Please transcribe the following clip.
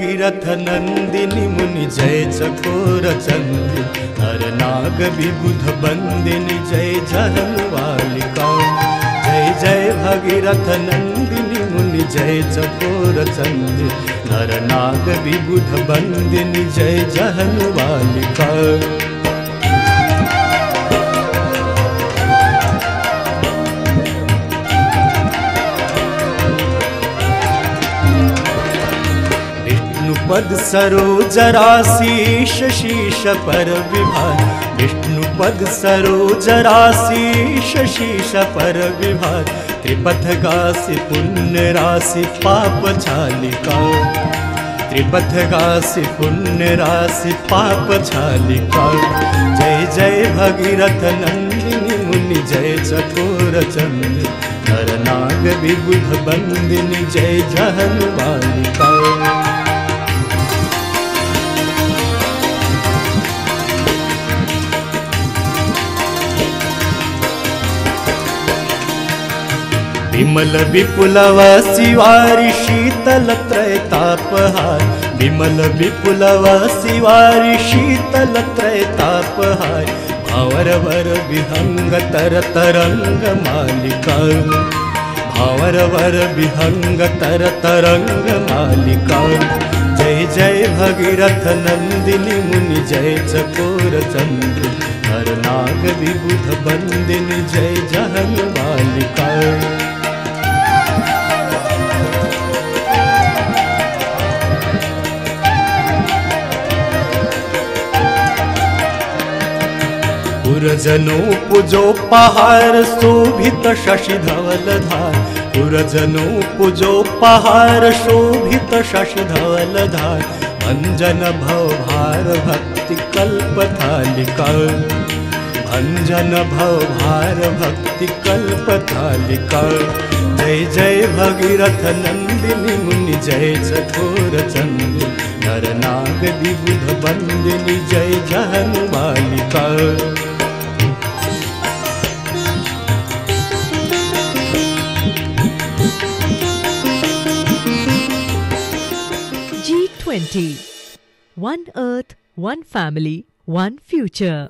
भगीरथ नन्दिनि मुनि जय चकोर चन्दि। हर नाग विबुध बन्दिनि जय जहनुवालिका जय जय भगीरथ नन्दिनि मुनि जय चकोर चन्दि। हर नाग विबुध बन्दिनि जय जहनुवालिका विष्णुपद सरोजराशीष शीश पर विभार। विष्णुपद सरोजराशीष शीश पर विभार। त्रिपथ गासी पुण्य राशि पाप छालिका त्रिपथ गासी पुण्य राशि पाप छालिका जय जय भगीरथ नंदिनी मुनि, जय चकोर चंद। नरनाग विबुध बंदिनी, जय जहन बालिका विमल विपुलव शिवारि शीतल त्रैतापहार विमल विपुलव शिवारि शीतल त्रैतापहार भावर वर विहंग तर तरंग मालिका भावर वर जय जय भगीरथ नंदिनी मुनि जय चकोर चंद्र हर नाग विबुध बंदिनी जय पूर्जनो पूजो शोभित शशिधवलधार। धवल धार पहार शोभित शशिधवलधार। धवल भवभार भक्तिकल्पथालिका भार भवभार भक्तिकल्पथालिका जय जय भगीरथ नन्दिनी मुनि जय जरचन्द नरनाग विबुध बन्दिनी जय जन बालिका। One Earth, One Family, One Future.